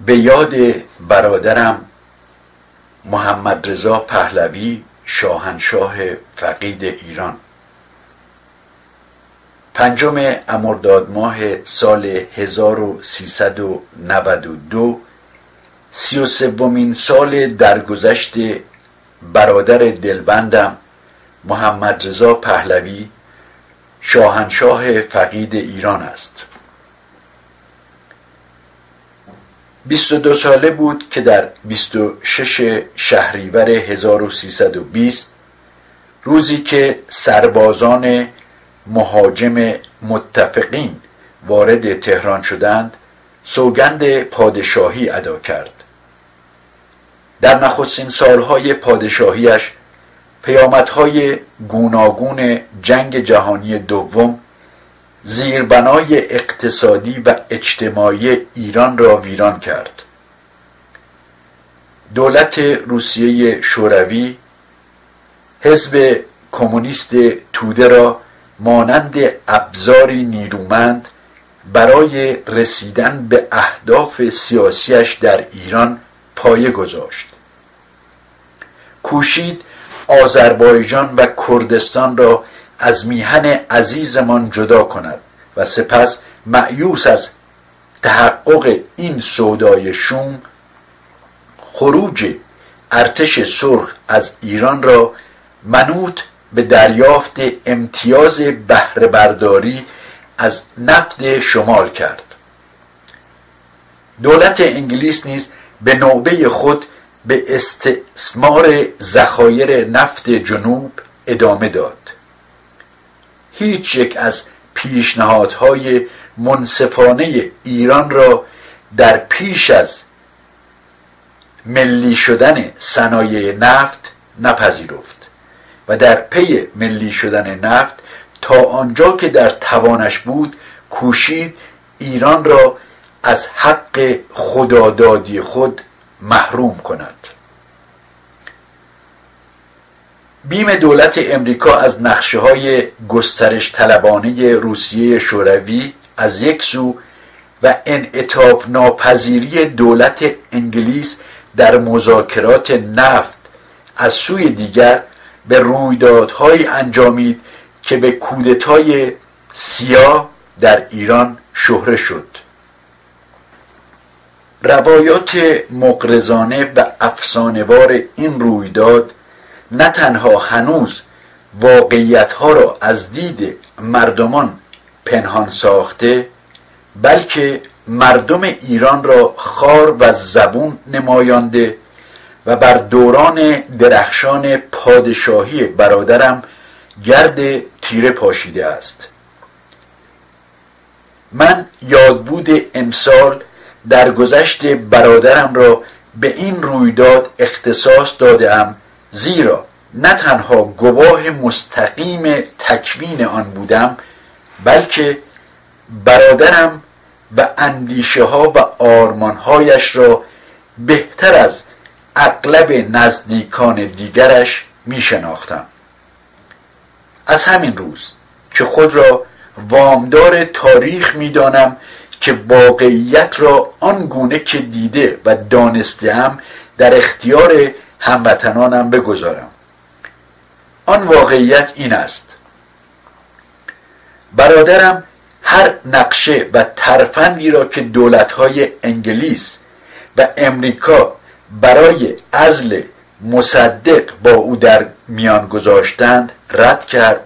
به یاد برادرم محمد رضا پهلوی شاهنشاه فقید ایران. پنجم امرداد ماه سال 1392 سی و سومین سال درگذشت برادر دلبندم محمد رضا پهلوی شاهنشاه فقید ایران است. بیست و دو ساله بود که در بیست و شش شهریور 1320 روزی که سربازان مهاجم متفقین وارد تهران شدند سوگند پادشاهی ادا کرد. در نخستین سالهای پادشاهیش پیامدهای گوناگون جنگ جهانی دوم زیربنای اقتصادی و اجتماعی ایران را ویران کرد. دولت روسیه شوروی حزب کمونیست توده را مانند ابزاری نیرومند برای رسیدن به اهداف سیاسیش در ایران پایه گذاشت. کوشید آذربایجان و کردستان را از میهن عزیزمان جدا کند و سپس معیوس از تحقق این سودای شوم خروج ارتش سرخ از ایران را منوط به دریافت امتیاز بهره برداری از نفت شمال کرد. دولت انگلیس نیز به نوبه خود به استثمار ذخایر نفت جنوب ادامه داد. هیچ یک از پیشنهادهای منصفانه ایران را در پیش از ملی شدن صنایع نفت نپذیرفت و در پی ملی شدن نفت تا آنجا که در توانش بود کوشید ایران را از حق خدادادی خود محروم کند. بیم دولت امریکا از نقشه های گسترش طلبانه روسیه شوروی از یک سو و انعطاف ناپذیری دولت انگلیس در مذاکرات نفت از سوی دیگر به رویدادهایی انجامید که به کودتای سیاه در ایران شهره شد. روایات مقرزانه و افسانهوار این رویداد نه تنها هنوز واقعیت ها را از دید مردمان پنهان ساخته بلکه مردم ایران را خار و زبون نمایانده و بر دوران درخشان پادشاهی برادرم گرد تیره پاشیده است. من یادبود امسال در گذشت برادرم را به این رویداد اختصاص دادم زیرا نه تنها گواه مستقیم تکوین آن بودم بلکه برادرم و اندیشه ها و آرمانهایش را بهتر از اغلب نزدیکان دیگرش می شناختم از همین روز که خود را وامدار تاریخ می دانم که واقعیت را آن گونه که دیده و دانستم در اختیار هموطنانم بگذارم. آن واقعیت این است. برادرم هر نقشه و ترفندی را که دولتهای انگلیس و امریکا برای ازل مصدق با او در میان گذاشتند رد کرد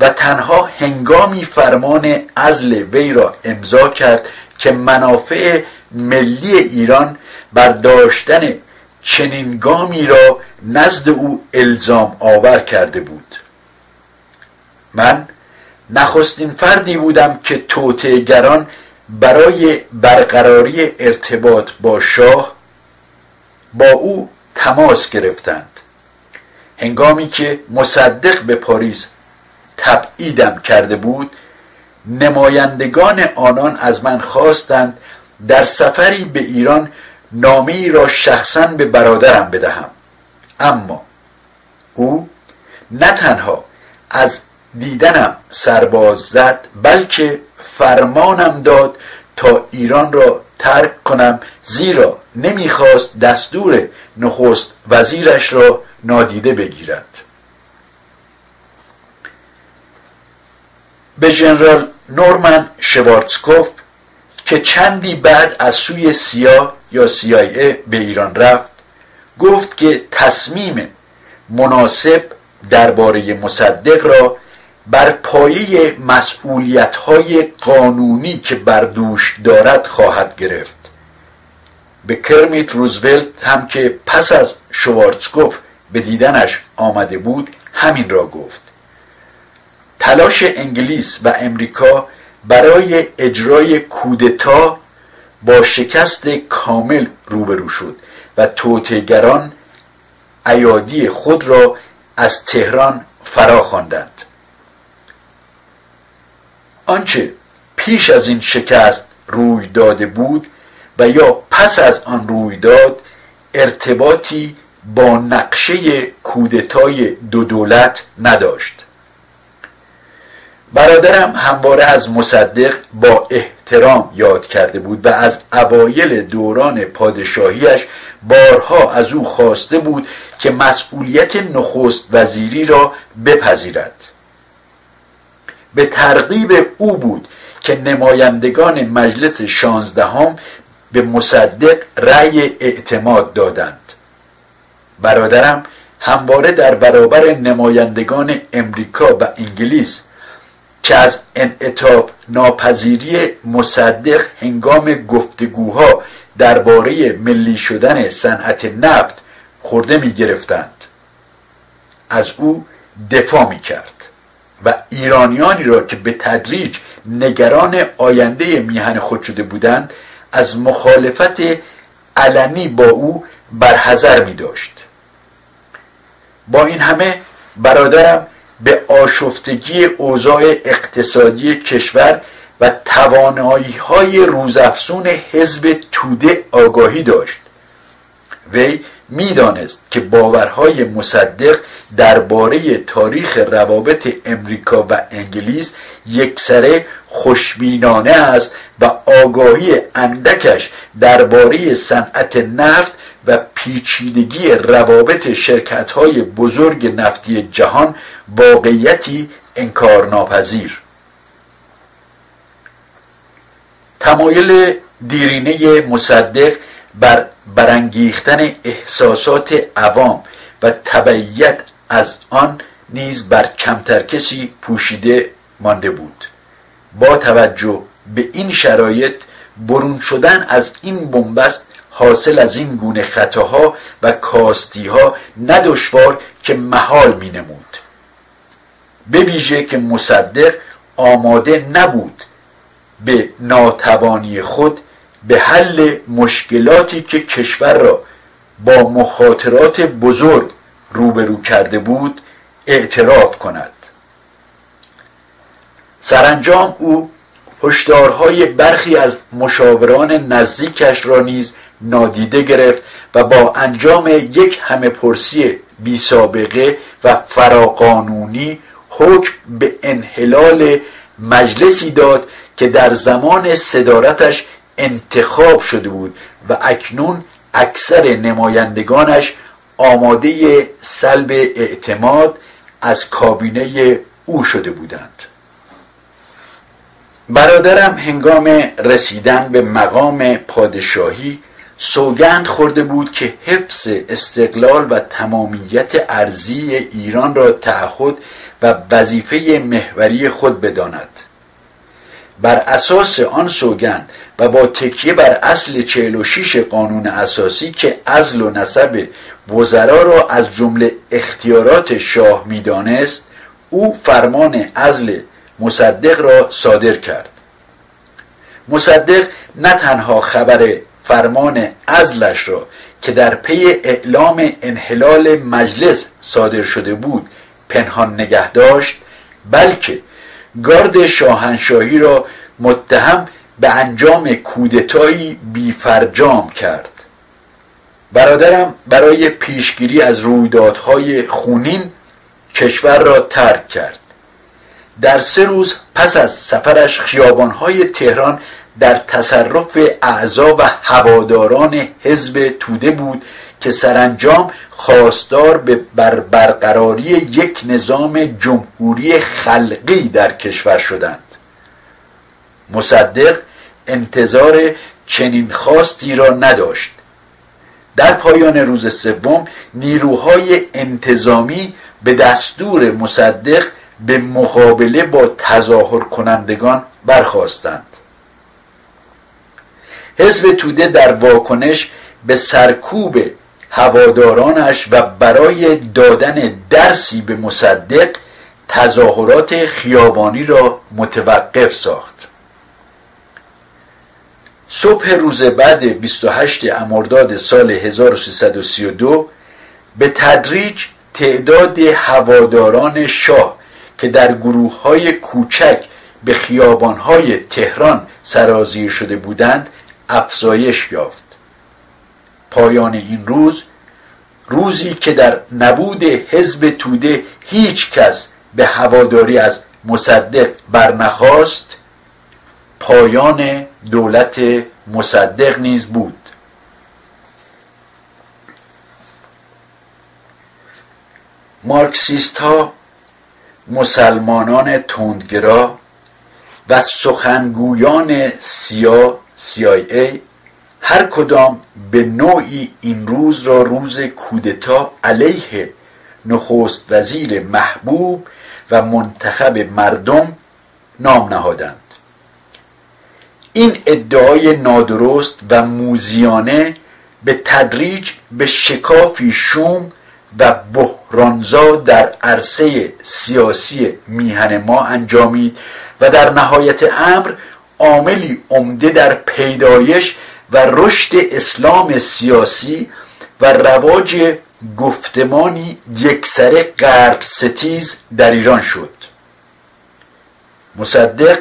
و تنها هنگامی فرمان ازل وی را امضا کرد که منافع ملی ایران بر داشتن چنین گامی را نزد او الزام آور کرده بود. من نخستین فردی بودم که توتگران برای برقراری ارتباط با شاه با او تماس گرفتند. هنگامی که مصدق به پاریس تبعیدم کرده بود نمایندگان آنان از من خواستند در سفری به ایران نامه را شخصا به برادرم بدهم. اما او نه تنها از دیدنم سرباز زد بلکه فرمانم داد تا ایران را ترک کنم زیرا نمی‌خواست دستور نخست وزیرش را نادیده بگیرد. به جنرال نورمن شوارتسکوف که چندی بعد از سوی سیا یا CIA به ایران رفت گفت که تصمیم مناسب درباره مصدق را بر پایه مسئولیت های قانونی که بر دوش دارد خواهد گرفت. به کرمیت روزولت هم که پس از شوارتسکوف به دیدنش آمده بود همین را گفت. تلاش انگلیس و امریکا برای اجرای کودتا با شکست کامل روبرو شد و توتگران ایادی خود را از تهران فرا خواندند آنچه پیش از این شکست روی داده بود و یا پس از آن رویداد ارتباطی با نقشه کودتای دو دولت نداشت. برادرم همواره از مصدق با احترام یاد کرده بود و از اوایل دوران پادشاهیش بارها از او خواسته بود که مسئولیت نخست وزیری را بپذیرد. به ترغیب او بود که نمایندگان مجلس شانزدهم به مصدق رأی اعتماد دادند. برادرم همواره در برابر نمایندگان امریکا و انگلیس که از انعطاف ناپذیری مصدق هنگام گفتگوها درباره ملی شدن صنعت نفت خورده می گرفتند از او دفاع می کرد و ایرانیانی را که به تدریج نگران آینده میهن خود شده بودند از مخالفت علنی با او برحضر می داشت با این همه برادرم به آشفتگی اوضاع اقتصادی کشور و توانایی های روزافزون حزب توده آگاهی داشت. وی می‌دانست که باورهای مصدق درباره تاریخ روابط امریکا و انگلیس یکسره خوشبینانه است و آگاهی اندکش درباره صنعت نفت و پیچیدگی روابط شرکت های بزرگ نفتی جهان واقعیتی انکارناپذیر. تمایل دیرینه مصدق بر برانگیختن احساسات عوام و تبعیت از آن نیز بر کمتر کسی پوشیده مانده بود. با توجه به این شرایط برون شدن از این بنبست حاصل از این گونه خطاها و کاستیها ندشوار که محال می نمود به ویژه که مصدق آماده نبود به ناتوانی خود به حل مشکلاتی که کشور را با مخاطرات بزرگ روبرو کرده بود اعتراف کند. سرانجام او هشدارهای برخی از مشاوران نزدیکش را نیز نادیده گرفت و با انجام یک همه پرسی بی سابقه و فراقانونی حکم به انحلال مجلسی داد که در زمان صدارتش انتخاب شده بود و اکنون اکثر نمایندگانش آماده سلب اعتماد از کابینه او شده بودند. برادرم هنگام رسیدن به مقام پادشاهی سوگند خورده بود که حفظ استقلال و تمامیت ارزی ایران را تعهد و وظیفه محوری خود بداند. بر اساس آن سوگند و با تکیه بر اصل 46 قانون اساسی که ازل و نسب وزرا را از جمله اختیارات شاه می‌دانست او فرمان ازل مصدق را صادر کرد. مصدق نه تنها خبر فرمان ازلش را که در پی اعلام انحلال مجلس صادر شده بود پنهان نگه داشت بلکه گارد شاهنشاهی را متهم به انجام کودتایی بیفرجام کرد. برادرم برای پیشگیری از رویدادهای خونین کشور را ترک کرد. در سه روز پس از سفرش خیابانهای تهران در تصرف اعضا و هواداران حزب توده بود که سرانجام خواستار به بر برقراری یک نظام جمهوری خلقی در کشور شدند. مصدق انتظار چنین خواستی را نداشت. در پایان روز سوم نیروهای انتظامی به دستور مصدق به مقابله با تظاهر کنندگان برخواستند حزب توده در واکنش به سرکوب هوادارانش و برای دادن درسی به مصدق تظاهرات خیابانی را متوقف ساخت. صبح روز بعد 28 امرداد سال 1332 به تدریج تعداد هواداران شاه که در گروه های کوچک به خیابان های تهران سرازیر شده بودند افزایش یافت. پایان این روز روزی که در نبود حزب توده هیچ کس به هواداری از مصدق برنخواست پایان دولت مصدق نیز بود. مارکسیست ها مسلمانان تندگرا و سخنگویان سیا CIA هر کدام به نوعی این روز را روز کودتا علیه نخست وزیر محبوب و منتخب مردم نام نهادند. این ادعای نادرست و موزیانه به تدریج به شکافی شوم و بحرانزا در عرصه سیاسی میهن ما انجامید و در نهایت امر عاملی عمده در پیدایش و رشد اسلام سیاسی و رواج گفتمانی یکسره غرب ستیز در ایران شد. مصدق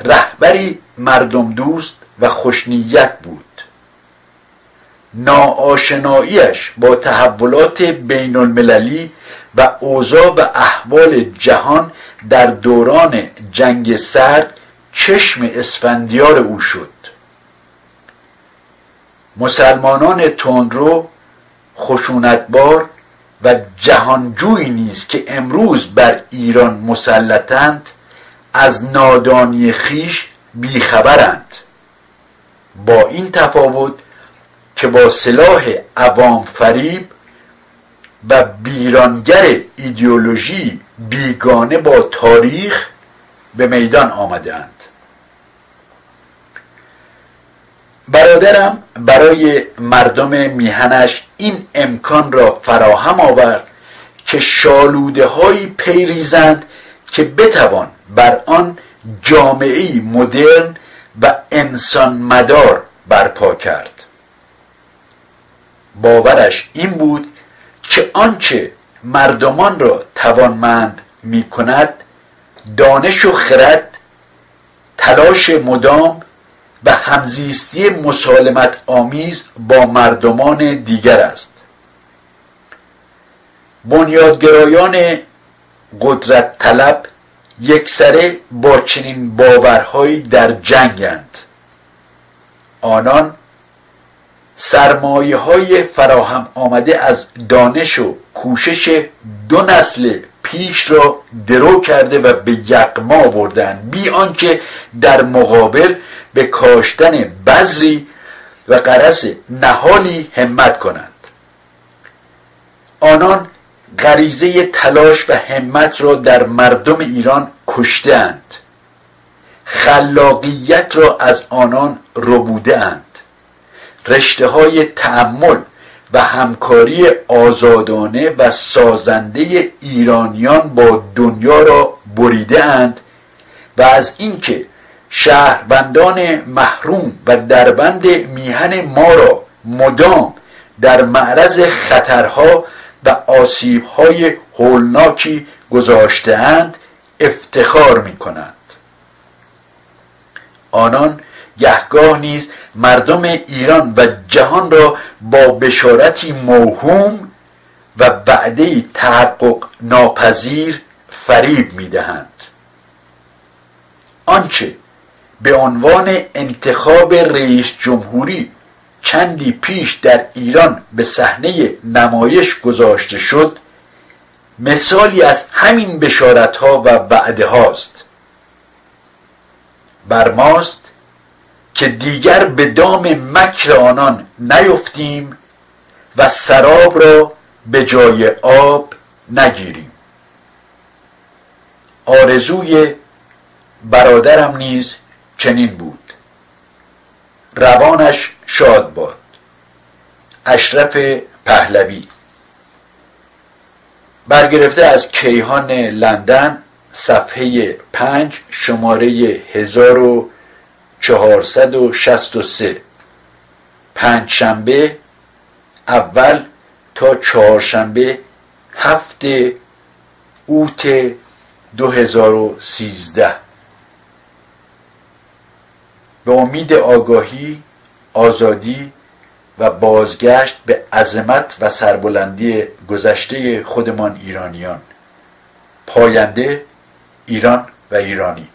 رهبری مردم دوست و خوشنیت بود. ناآشناییش با تحولات بین المللی و اوضاع و احوال جهان در دوران جنگ سرد چشم اسفندیار او شد. مسلمانان تندرو خشونتبار و جهانجوی نیز که امروز بر ایران مسلطند از نادانی خیش بیخبرند. با این تفاوت که با سلاح عوام فریب و بیرانگر ایدئولوژی بیگانه با تاریخ به میدان آمدند برادرم برای مردم میهنش این امکان را فراهم آورد که شالوده هایی پیریزند که بتوان بر آن جامعه مدرن و انسان مدار برپا کرد. باورش این بود که آنچه مردمان را توانمند می کند دانش و خرد تلاش مدام و همزیستی مسالمت آمیز با مردمان دیگر است. بنیادگرایان قدرت طلب یکسره با چنین باورهایی در جنگند. آنان سرمایه های فراهم آمده از دانش و کوشش دو نسل پیش را درو کرده و به یقما بردن بی آنکه در مقابل به کاشتن بذری و قرص نهالی همت کنند. آنان غریزه تلاش و همت را در مردم ایران کشتند خلاقیت را از آنان ربوده اند رشته های تعمل و همکاری آزادانه و سازنده ایرانیان با دنیا را بریده اند و از اینکه شهروندان محروم و دربند میهن ما را مدام در معرض خطرها و آسیبهای هولناکی گذاشتهاند افتخار می کنند آنان گهگاه نیز مردم ایران و جهان را با بشارتی موهوم و بعدی تحقق ناپذیر فریب می‌دهند. آنچه به عنوان انتخاب رئیس جمهوری چندی پیش در ایران به صحنه نمایش گذاشته شد مثالی از همین بشارت ها و وعده هاست بر ماست که دیگر به دام مکر آنان نیفتیم و سراب را به جای آب نگیریم. آرزوی برادرم نیز چنین بود. روانش شاد باد. اشرف پهلوی. برگرفته از کیهان لندن صفحه پنج شماره 1463 پنج شنبه اول تا چهارشنبه هفته اوت 2013 به امید آگاهی آزادی و بازگشت به عظمت و سربلندی گذشته خودمان ایرانیان. پاینده ایران و ایرانی.